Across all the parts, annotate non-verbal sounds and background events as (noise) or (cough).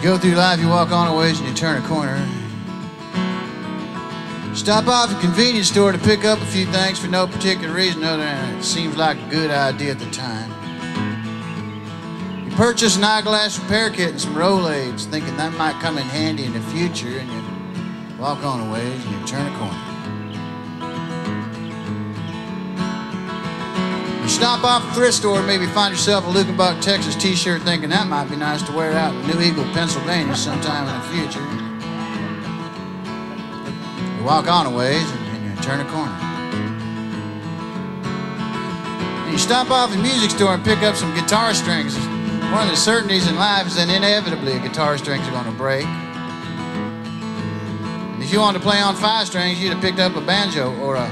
go through life, you walk on a ways and you turn a corner. Stop off at a convenience store to pick up a few things for no particular reason other than it seems like a good idea at the time. You purchase an eyeglass repair kit and some Rolaids, thinking that might come in handy in the future, and you walk on a ways and you turn a corner. Stop off a thrift store and maybe find yourself a Lubbock, Texas t-shirt thinking that might be nice to wear out in New Eagle, Pennsylvania sometime in the future. You walk on a ways and, and you turn a corner. And you stop off at the music store and pick up some guitar strings. One of the certainties in life is that inevitably a guitar string's are going to break. And if you wanted to play on five strings, you'd have picked up a banjo or a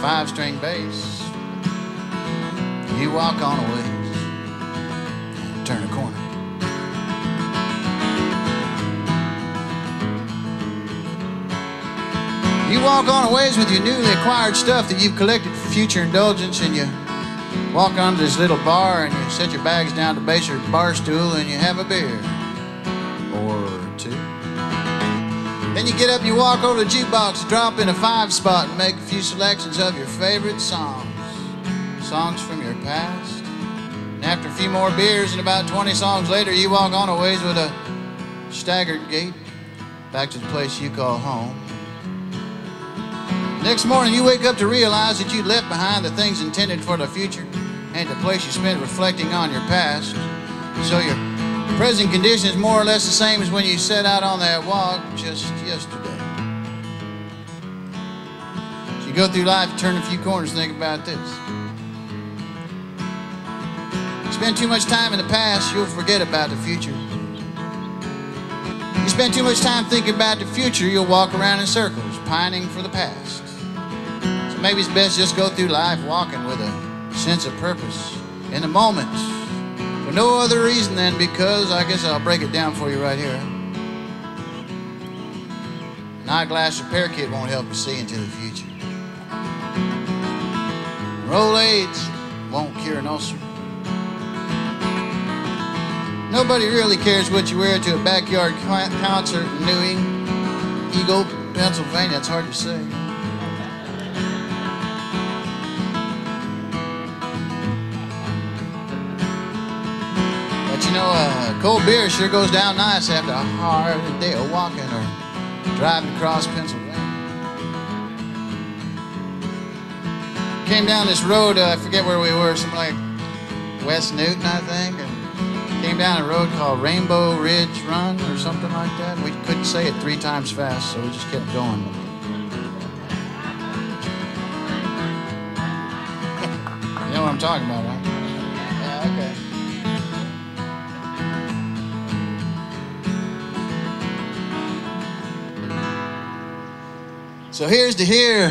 five-string bass. You walk on a ways turn a corner. You walk on a ways with your newly acquired stuff that you've collected for future indulgence, and you walk onto this little bar and you set your bags down to base your bar stool and you have a beer or two. Then you get up and you walk over to the jukebox, drop in a five spot, and make a few selections of your favorite songs songs from your past. And after a few more beers and about 20 songs later, you walk on a ways with a staggered gait back to the place you call home. Next morning, you wake up to realize that you left behind the things intended for the future and the place you spent reflecting on your past. So your present condition is more or less the same as when you set out on that walk just yesterday. So you go through life, turn a few corners, think about this. Spend too much time in the past, you'll forget about the future. You spend too much time thinking about the future, you'll walk around in circles, pining for the past. So maybe it's best just go through life walking with a sense of purpose in the moment. For no other reason than because, I guess I'll break it down for you right here. An eyeglass repair kit won't help you see into the future. Rolaids won't cure an ulcer. Nobody really cares what you wear to a backyard concert in New Eagle, Pennsylvania. It's hard to say. But you know, uh, cold beer sure goes down nice after a hard day of walking or driving across Pennsylvania. Came down this road, uh, I forget where we were, something like West Newton, I think. Came down a road called Rainbow Ridge Run or something like that. We couldn't say it three times fast, so we just kept going. (laughs) you know what I'm talking about, right? Yeah, okay. So here's the here,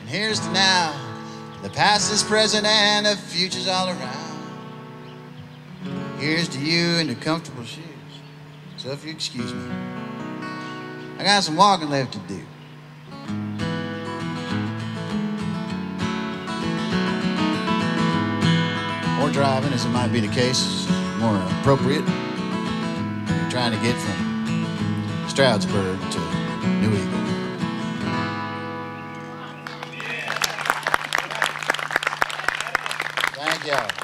and here's the now. The past is present, and the future's all around. Here's to you in the comfortable shoes. So if you excuse me, I got some walking left to do. Or driving, as it might be the case, more appropriate. You're trying to get from Stroudsburg to New Eagle. Thank y'all.